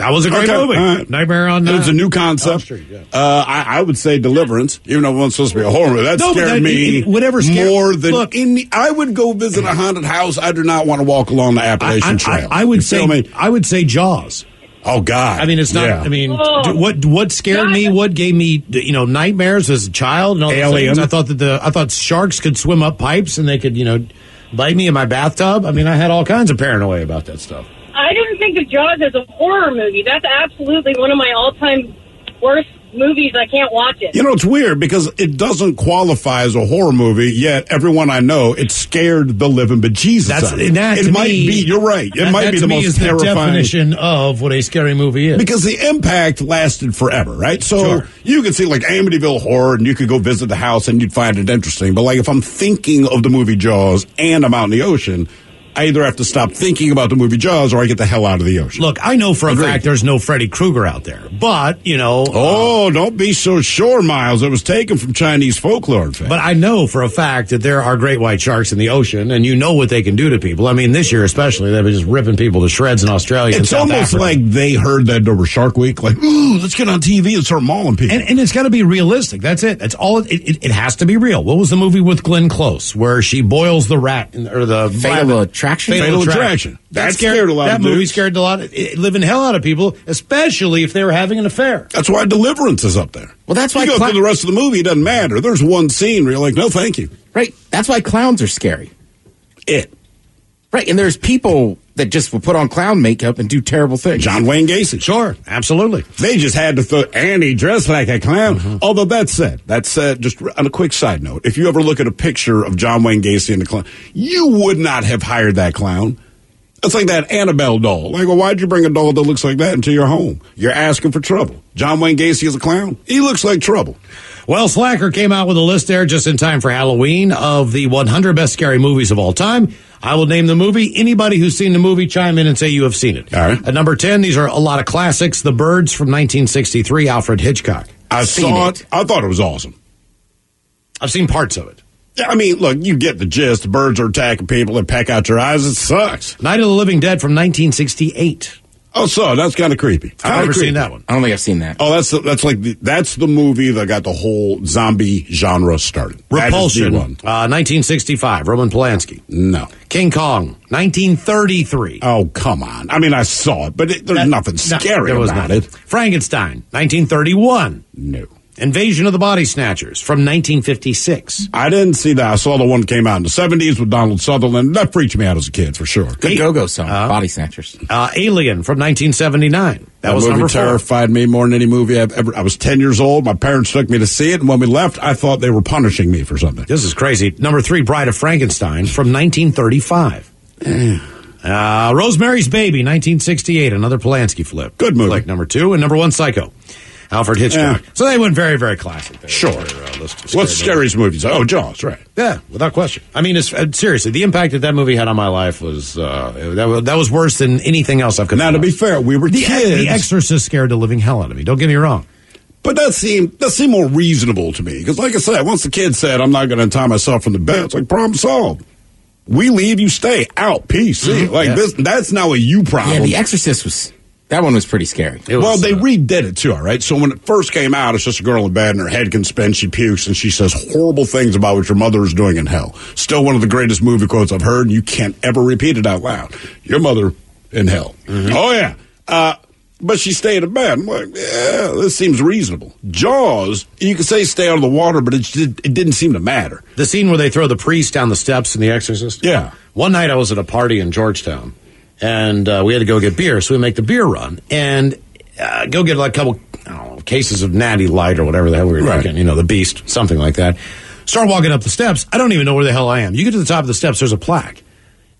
Speaker 6: That was a great
Speaker 7: Okay,
Speaker 6: movie.
Speaker 7: all right.
Speaker 6: Nightmare on
Speaker 7: It was
Speaker 6: uh,
Speaker 7: a new concept.
Speaker 6: Street, yeah.
Speaker 7: uh, I, I would say Deliverance, even though it wasn't supposed to be a horror movie. That
Speaker 6: No, but
Speaker 7: scared
Speaker 6: that-
Speaker 7: me
Speaker 6: it- whatever scared-
Speaker 7: more than
Speaker 6: Look.
Speaker 7: any. I would go visit a haunted house. I do not want to walk along the Appalachian
Speaker 6: I-
Speaker 7: Trail.
Speaker 6: I would
Speaker 7: You
Speaker 6: say
Speaker 7: me?
Speaker 6: I would say Jaws.
Speaker 7: Oh God!
Speaker 6: I mean, it's not.
Speaker 7: Yeah.
Speaker 6: I mean,
Speaker 14: Oh.
Speaker 6: what what scared me? What gave me you know nightmares as a child and all those
Speaker 7: Alien.
Speaker 6: things? I thought that the I thought sharks could swim up pipes and they could you know bite me in my bathtub. I mean, I had all kinds of paranoia about that stuff.
Speaker 14: I didn't think of Jaws as a horror movie. That's absolutely one of my all-time worst movies, I can't watch it.
Speaker 7: You know, it's weird because it doesn't qualify as a horror movie, yet everyone I know, it scared the living bejesus
Speaker 6: That's
Speaker 7: out of
Speaker 6: and that
Speaker 7: It might
Speaker 6: me-
Speaker 7: be, you're right. It
Speaker 6: that-
Speaker 7: might
Speaker 6: that
Speaker 7: be
Speaker 6: to
Speaker 7: the
Speaker 6: me
Speaker 7: most
Speaker 6: is the
Speaker 7: terrifying.
Speaker 6: definition of what a scary movie is.
Speaker 7: Because the impact lasted forever, right? So
Speaker 6: Sure.
Speaker 7: you could see like Amityville Horror and you could go visit the house and you'd find it interesting. But like if I'm thinking of the movie Jaws and I'm out in the ocean, I either have to stop thinking about the movie Jaws or I get the hell out of the ocean.
Speaker 6: Look, I know for a
Speaker 7: Agreed.
Speaker 6: fact there's no Freddy Krueger out there, but you know, uh,
Speaker 7: Oh, don't be so sure, Miles. It was taken from Chinese folklore, in fact.
Speaker 6: But I know for a fact that there are great white sharks in the ocean, and you know what they can do to people. I mean, this year especially, they've been just ripping people to shreds in Australia. and
Speaker 7: It's
Speaker 6: South
Speaker 7: almost
Speaker 6: Africa.
Speaker 7: like they heard that over Shark Week, like, ooh, let's get on TV and start mauling people.
Speaker 6: And, and it's got to be realistic. That's it. That's all. It, it, it has to be real. What was the movie with Glenn Close where she boils the rat in, or the
Speaker 8: Fatal
Speaker 6: rabbit?
Speaker 8: Attraction?
Speaker 7: Fatal Attraction. That scared a lot
Speaker 6: That
Speaker 7: of
Speaker 6: movie
Speaker 7: dudes.
Speaker 6: scared a lot of it, living hell out of people, especially if they were having an affair.
Speaker 7: That's why Deliverance is up there.
Speaker 8: Well, that's why
Speaker 7: you
Speaker 8: why
Speaker 7: go
Speaker 8: cla-
Speaker 7: through the rest of the movie, it doesn't matter. There's one scene where you're like, no, thank you.
Speaker 8: Right. That's why clowns are scary.
Speaker 7: It.
Speaker 8: Right. And there's people that just will put on clown makeup and do terrible things.
Speaker 7: John Wayne Gacy.
Speaker 6: Sure, absolutely.
Speaker 7: They just had to throw, and he dressed like a clown.
Speaker 6: Mm-hmm.
Speaker 7: Although that said, that said, just on a quick side note, if you ever look at a picture of John Wayne Gacy and the clown, you would not have hired that clown. It's like that Annabelle doll. Like, well, why'd you bring a doll that looks like that into your home? You're asking for trouble. John Wayne Gacy is a clown. He looks like trouble.
Speaker 6: Well, Slacker came out with a list there just in time for Halloween of the 100 best scary movies of all time. I will name the movie. Anybody who's seen the movie, chime in and say you have seen it.
Speaker 7: All right.
Speaker 6: At number 10, these are a lot of classics. The Birds from 1963, Alfred Hitchcock.
Speaker 7: I
Speaker 8: Seen
Speaker 7: saw
Speaker 8: it.
Speaker 7: it. I thought it was awesome.
Speaker 6: I've seen parts of it.
Speaker 7: Yeah, I mean, look, you get the gist. The birds are attacking people and peck out your eyes. It sucks.
Speaker 6: Night of the Living Dead from 1968.
Speaker 7: Oh, so that's kind of creepy.
Speaker 6: I've never
Speaker 7: creepy.
Speaker 6: seen that one.
Speaker 8: I don't think I've seen that.
Speaker 7: Oh, that's the, that's like the, that's the movie that got the whole zombie genre started. That is the
Speaker 6: Repulsion,
Speaker 7: one.
Speaker 6: uh, 1965, Roman Polanski.
Speaker 7: No.
Speaker 6: King Kong, 1933.
Speaker 7: Oh, come on. I mean, I saw it, but it, there's
Speaker 6: That-
Speaker 7: nothing
Speaker 6: no,
Speaker 7: scary
Speaker 6: there was
Speaker 7: about
Speaker 6: nothing.
Speaker 7: it.
Speaker 6: Frankenstein, 1931.
Speaker 7: No.
Speaker 6: Invasion of the Body Snatchers from 1956.
Speaker 7: I didn't see that. I saw the one that came out in the 70s with Donald Sutherland. That freaked me out as a kid, for sure.
Speaker 8: Good go-go song. Body Snatchers.
Speaker 6: Uh, Alien from 1979. That,
Speaker 7: That
Speaker 6: was
Speaker 7: movie
Speaker 6: number four.
Speaker 7: terrified me more than any movie I've ever. I was 10 years old. My parents took me to see it, and when we left, I thought they were punishing me for something.
Speaker 6: This is crazy. Number three, Bride of Frankenstein from 1935. uh, Rosemary's Baby, 1968, another Polanski flip.
Speaker 7: Good movie.
Speaker 6: Flick number two, and number one, Psycho. Alfred Hitchcock.
Speaker 7: Yeah.
Speaker 6: So they went very, very classic. There
Speaker 7: Sure.
Speaker 6: their, uh,
Speaker 7: What's scariest movies? Oh, Jaws, right.
Speaker 6: Yeah, without question. I mean, it's, uh, seriously, the impact that that movie had on my life was uh, that, was that was worse than anything else I've come
Speaker 7: Now, to be fair, we were
Speaker 6: the,
Speaker 7: kids.
Speaker 6: the Exorcist scared the living hell out of me. Don't get me wrong.
Speaker 7: But that seemed that seemed more reasonable to me because, like I said, once the kid said, "I'm not going to tie myself from the bed," it's like problem solved. We leave, you stay out. Peace.
Speaker 6: Mhm,
Speaker 7: like
Speaker 6: yeah.
Speaker 7: this. That's not a you problem.
Speaker 8: Yeah, The Exorcist was that one was pretty scary.
Speaker 6: It was,
Speaker 7: well, they
Speaker 6: uh,
Speaker 7: redid it too, all right? So when it first came out, it's just a girl in bed and her head can spin, she pukes, and she says horrible things about what your mother is doing in hell. Still one of the greatest movie quotes I've heard, and you can't ever repeat it out loud. Your mother in hell.
Speaker 6: Mm-hmm.
Speaker 7: Oh, yeah. Uh, but she stayed in bed. I'm like, yeah, this seems reasonable. Jaws, you could say stay out of the water, but it, just, it didn't seem to matter.
Speaker 6: The scene where they throw the priest down the steps in The Exorcist.
Speaker 7: Yeah.
Speaker 6: One night I was at a party in Georgetown, and uh, we had to go get beer, so we make the beer run and uh, go get like a couple I don't know, cases of Natty Light or whatever the hell we were
Speaker 7: Right.
Speaker 6: drinking, you know, the Beast, something like that. Start walking up the steps. I don't even know where the hell I am. You get to the top of the steps, there's a plaque,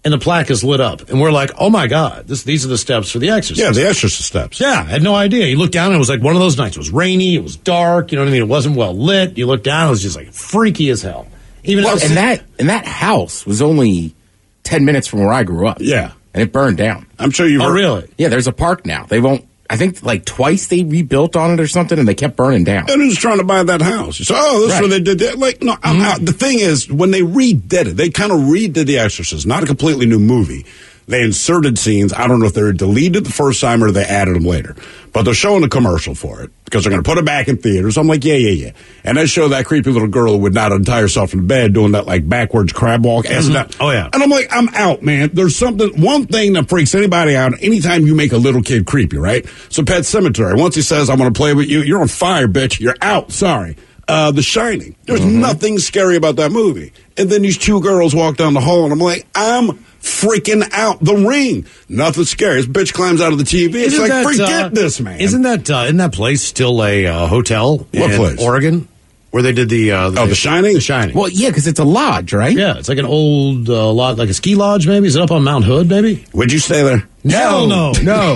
Speaker 6: and the plaque is lit up, and we're like, oh my god, this, these are the steps for The Exorcist.
Speaker 7: Yeah, the Exorcist steps.
Speaker 6: Yeah, I had no idea. You look down, and it was like one of those nights. It was rainy, it was dark. You know what I mean? It wasn't well lit. You look down, it was just like freaky as hell. Even
Speaker 8: Well, and that and that house was only ten minutes from where I grew up.
Speaker 7: Yeah.
Speaker 8: And it burned down.
Speaker 7: I'm sure you've
Speaker 6: Oh,
Speaker 7: heard-
Speaker 6: really?
Speaker 8: Yeah, there's a park now. They won't. I think like twice they rebuilt on it or something, and they kept burning down.
Speaker 7: And who's trying to buy that house? You say, oh, this is
Speaker 8: Right.
Speaker 7: where they did that. Like, no, I'm. Mm-hmm. The thing is, when they redid it, they kind of redid The Exorcist, not a completely new movie. They inserted scenes. I don't know if they were deleted the first time or they added them later. But they're showing a commercial for it because they're going to put it back in theaters. I'm like, yeah, yeah, yeah. And they show that creepy little girl who would not untie herself from the bed doing that like backwards crab walk. down.
Speaker 6: Oh, yeah.
Speaker 7: And I'm like, I'm out, man. There's something, one thing that freaks anybody out anytime you make a little kid creepy, right? So Pet Sematary, once he says, I'm going to play with you, you're on fire, bitch. You're out. Sorry. Uh, the Shining. There's nothing scary about that movie. And then these two girls walk down the hall, and I'm like, I'm freaking out. The ring, nothing scary. This bitch climbs out of the TV. It's
Speaker 6: Isn't
Speaker 7: like,
Speaker 6: that,
Speaker 7: forget
Speaker 6: uh,
Speaker 7: this, man.
Speaker 6: Isn't that uh, isn't that place still a uh, hotel
Speaker 7: What
Speaker 6: in
Speaker 7: place?
Speaker 6: Oregon where they did the uh,
Speaker 7: Oh, The Shining?
Speaker 6: The Shining.
Speaker 8: Well, yeah, because it's a lodge, right?
Speaker 6: yeah, it's like an old uh, lot, like a ski lodge. Maybe is it up on Mount Hood? Maybe.
Speaker 7: Would you stay there?
Speaker 6: Hell no.
Speaker 8: No.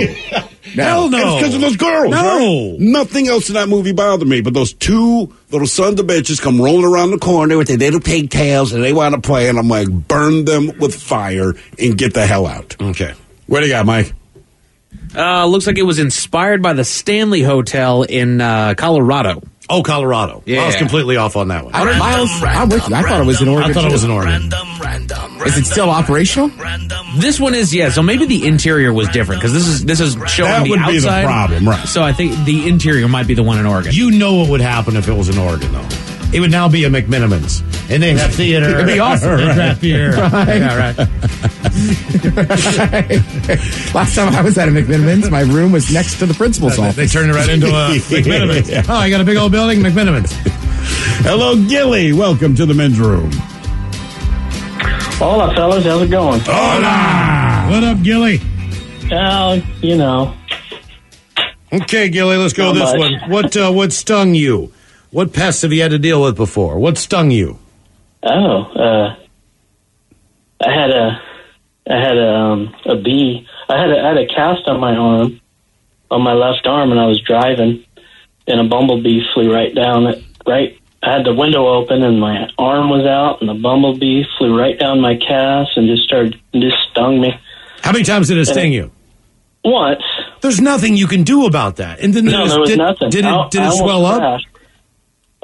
Speaker 6: Hell no.
Speaker 7: It's because of those girls.
Speaker 6: No.
Speaker 7: right? Nothing else in that movie bothered me, but those two little sons of bitches come rolling around the corner with their little pigtails and they want to play, and I'm like, burn them with fire and get the hell out.
Speaker 6: Okay.
Speaker 7: What do you got, Mike?
Speaker 9: Uh, looks like it was inspired by the Stanley Hotel in uh, Colorado.
Speaker 6: Oh, Colorado.
Speaker 9: Yeah.
Speaker 6: I was completely off on that one.
Speaker 8: I, Miles, I'm with you. I thought it was in Oregon.
Speaker 6: I thought it was in Oregon.
Speaker 8: Is it still operational?
Speaker 9: This one is yeah. So maybe the interior was different because this is this is showing
Speaker 7: That
Speaker 9: the
Speaker 7: would be the
Speaker 9: outside.
Speaker 7: problem, right.
Speaker 9: So I think the interior might be the one in Oregon.
Speaker 6: You know what would happen if it was in Oregon, though. It would now be a McMenamins, and they have theater.
Speaker 8: It'd be awesome.
Speaker 6: and craft beer.
Speaker 8: Right.
Speaker 6: Yeah, right.
Speaker 8: Last time I was at a McMenamins, my room was next to the principal's office.
Speaker 6: they turned it right into a McMenamins. Oh, you got a big old building, McMenamins.
Speaker 7: Hello, Gilly. Welcome to the men's room.
Speaker 11: Hola, fellas. How's it going?
Speaker 7: Hola.
Speaker 6: What up, Gilly?
Speaker 11: Well, you know,
Speaker 6: Okay, Gilly, let's go
Speaker 11: Not
Speaker 6: this
Speaker 11: much.
Speaker 6: one. What uh, what stung you? What pests have you had to deal with before? What stung you?
Speaker 11: Oh, uh, I had a, I had a, um, a bee. I had a, I had a cast on my arm, on my left arm, and I was driving, and a bumblebee flew right down it. Right, I had the window open, and my arm was out, and the bumblebee flew right down my cast and just started, just stung me
Speaker 6: How many times did it sting you?
Speaker 11: once.
Speaker 6: There's nothing you can do about that. And then
Speaker 11: No, there was
Speaker 6: did,
Speaker 11: nothing.
Speaker 6: Did it did it swell up?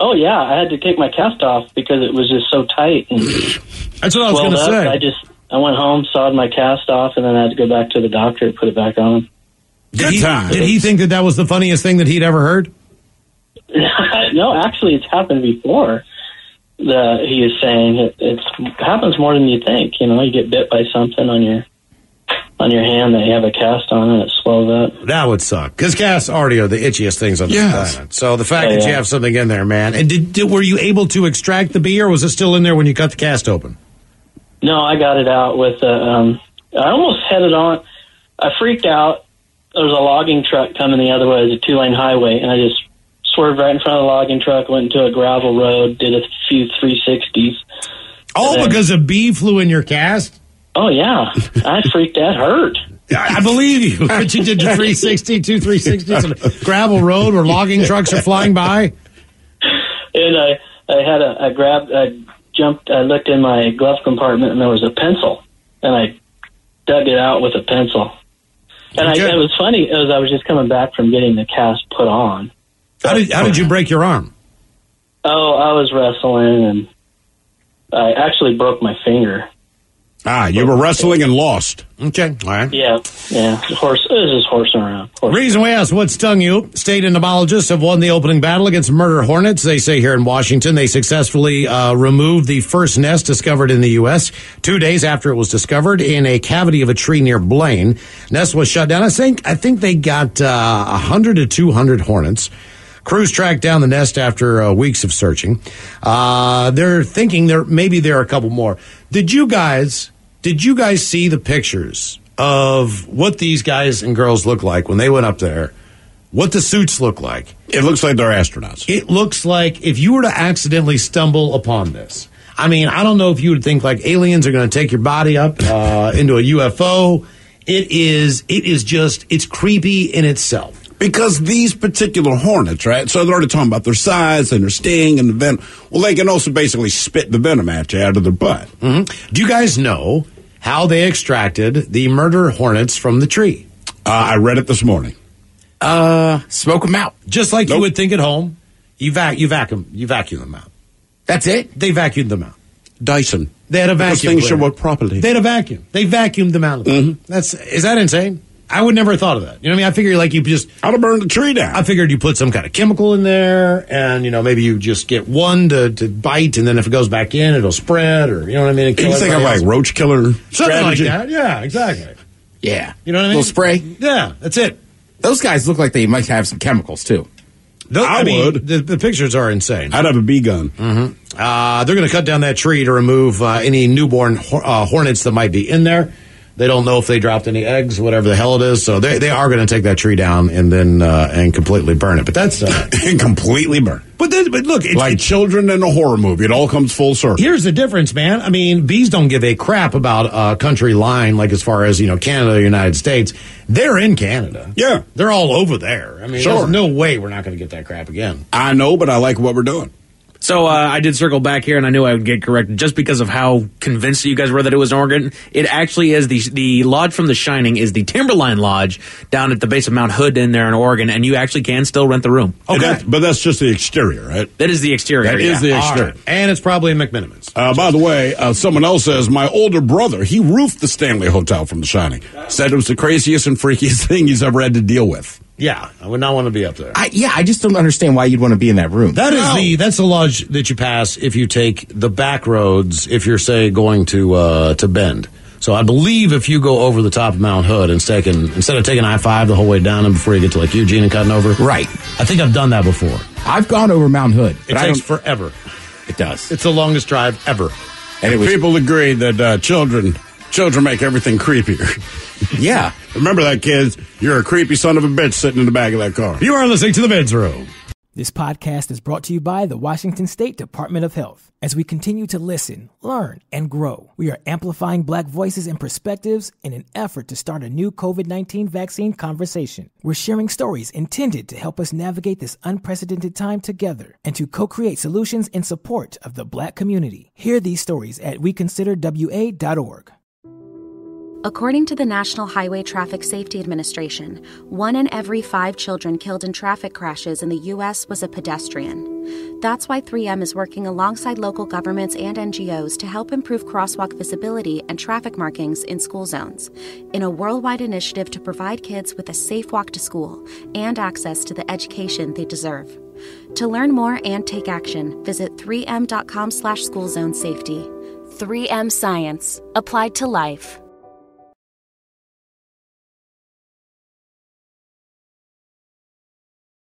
Speaker 11: Crashed. Oh yeah, I had to take my cast off because it was just so tight and
Speaker 6: That's what I was going to say.
Speaker 11: I just I went home, sawed my cast off, and then I had to go back to the doctor to put it back on.
Speaker 6: Did
Speaker 7: Good
Speaker 6: he,
Speaker 7: time.
Speaker 6: did he think that that was the funniest thing that he'd ever heard?
Speaker 11: no, actually, it's happened before. The he is saying it it's, happens more than you think. You know, you get bit by something on your on your hand that you have a cast on and it swells up.
Speaker 6: That would suck because casts already are the itchiest things on the
Speaker 7: Yes.
Speaker 6: planet. So the fact
Speaker 11: Yeah,
Speaker 6: that you have something in there, man, and did, did were you able to extract the bee, or was it still in there when you cut the cast open?
Speaker 11: No, I got it out with. Uh, um, I almost headed on. I freaked out. There was a logging truck coming the other way. It was a two lane highway, and I just swerved right in front of the logging truck. Went into a gravel road. Did a few three sixties.
Speaker 6: All
Speaker 11: then-
Speaker 6: because a bee flew in your cast.
Speaker 11: Oh yeah, I freaked out. Hurt.
Speaker 6: I I believe you. But you did the 360, two 360s on a gravel road where logging trucks are flying by.
Speaker 11: And I, I had a, I grabbed, I jumped, I looked in my glove compartment, and there was a pencil, and I dug it out with a pencil. And
Speaker 6: Okay.
Speaker 11: I, it was funny as I was just coming back from getting the cast put on.
Speaker 6: How did how did you break your arm?
Speaker 11: Oh, I was wrestling, and I actually broke my finger.
Speaker 7: Ah, you were wrestling and lost.
Speaker 6: Okay, all right.
Speaker 11: Yeah, yeah, horse. It was just horsing around. Horse.
Speaker 6: Reason we asked what stung you. State entomologists have won the opening battle against murder hornets. They say here in Washington they successfully uh, removed the first nest discovered in the U.S. two days after it was discovered in a cavity of a tree near Blaine. Nest was shut down. I think I think they got uh, 100 to 200 hornets. Crews tracked down the nest after uh, weeks of searching. Uh, they're thinking there maybe there are a couple more. Did you guys did you guys see the pictures of what these guys and girls look like when they went up there? What the suits look like?
Speaker 7: It looks like they're astronauts.
Speaker 6: It looks like if you were to accidentally stumble upon this. I mean, I don't know if you would think like aliens are going to take your body up uh, into a UFO. It is. It is just. It's creepy in itself.
Speaker 7: Because these particular hornets, right? So they're already talking about their size and their sting and the venom. Well, they can also basically spit the venom at you out of their butt.
Speaker 6: Mm-hmm. Do you guys know how they extracted the murder hornets from the tree?
Speaker 7: Uh, I read it this morning.
Speaker 8: Uh, smoke them out.
Speaker 6: Just like you would think at home. You vac you vacuum you vacuum them out.
Speaker 8: That's it.
Speaker 6: They vacuumed them out.
Speaker 7: Dyson.
Speaker 6: They had a
Speaker 7: Those
Speaker 6: vacuum.
Speaker 7: things should work properly.
Speaker 6: They had a vacuum. They vacuumed them out. Of there. That's is that insane? I would never have thought of that. You know what I mean? I figure like you just
Speaker 7: I'd have burned the tree down.
Speaker 6: I figured you put some kind of chemical in there, and you know maybe you just get one to, to bite, and then if it goes back in, it'll spread, or you know what I mean? and kill
Speaker 7: you think of like roach killer
Speaker 6: something
Speaker 7: strategy?
Speaker 6: like that? Yeah, exactly.
Speaker 8: Yeah.
Speaker 6: You know what I mean?
Speaker 8: Little spray.
Speaker 6: Yeah, that's it.
Speaker 8: Those guys look like they might have some chemicals too.
Speaker 6: Though,
Speaker 7: I
Speaker 6: mean,
Speaker 7: would.
Speaker 6: The, the pictures are insane.
Speaker 7: I'd have a bee gun.
Speaker 6: Mm-hmm. Uh, they're going to cut down that tree to remove uh, any newborn hor- uh, hornets that might be in there. They don't know if they dropped any eggs, whatever the hell it is. So they, they are going to take that tree down and then uh, and completely burn it. But that's uh,
Speaker 7: and completely burn.
Speaker 6: But then, but look, it's,
Speaker 7: like children in a horror movie. It all comes full circle.
Speaker 6: Here's the difference, man. I mean, bees don't give a crap about a country line, like as far as, you know, Canada United States. They're in Canada.
Speaker 7: Yeah.
Speaker 6: They're all over there. I mean,
Speaker 7: Sure.
Speaker 6: there's no way we're not going to get that crap again.
Speaker 7: I know, but I like what we're doing.
Speaker 9: So uh, I did circle back here, and I knew I would get corrected just because of how convinced you guys were that it was in Oregon. It actually is the the lodge from The Shining is the Timberline Lodge down at the base of Mount Hood in there in Oregon, and you actually can still rent the room.
Speaker 7: And that- but that's just the exterior, right?
Speaker 9: That is the exterior.
Speaker 7: That is
Speaker 9: yeah.
Speaker 7: the exterior.
Speaker 6: And it's probably in McMenamin's.
Speaker 7: Uh, by the way, uh, someone else says my older brother he roofed the Stanley Hotel from The Shining. Said it was the craziest and freakiest thing he's ever had to deal with.
Speaker 6: Yeah, I would not want to be up there.
Speaker 8: I, yeah, I just don't understand why you'd want to be in that room.
Speaker 6: That is the that's the lodge that you pass if you take the back roads. If you're say going to uh, to Bend. So I believe if you go over the top of Mount Hood and taking instead of taking I five the whole way down and before you get to like Eugene and cutting over.
Speaker 8: Right.
Speaker 6: I think I've done that before.
Speaker 8: I've gone over Mount Hood.
Speaker 6: It takes forever.
Speaker 8: It does.
Speaker 6: It's the longest drive ever.
Speaker 8: And it was
Speaker 7: People agree that uh, children children make everything creepier.
Speaker 8: yeah.
Speaker 7: Remember that, kids? You're a creepy son of a bitch sitting in the back of that car.
Speaker 6: You are listening to the Men's Room.
Speaker 4: This podcast is brought to you by the Washington State Department of Health. As we continue to listen, learn, and grow, we are amplifying Black voices and perspectives in an effort to start a new COVID 19 vaccine conversation. We're sharing stories intended to help us navigate this unprecedented time together and to co create solutions in support of the Black community. Hear these stories at weconsiderwa.org.
Speaker 19: According to the National Highway Traffic Safety Administration, one in every five children killed in traffic crashes in the U.S. was a pedestrian. That's why 3M is working alongside local governments and NGOs to help improve crosswalk visibility and traffic markings in school zones, in a worldwide initiative to provide kids with a safe walk to school and access to the education they deserve. To learn more and take action, visit 3m.com slash schoolzone safety. 3M Science, applied to life.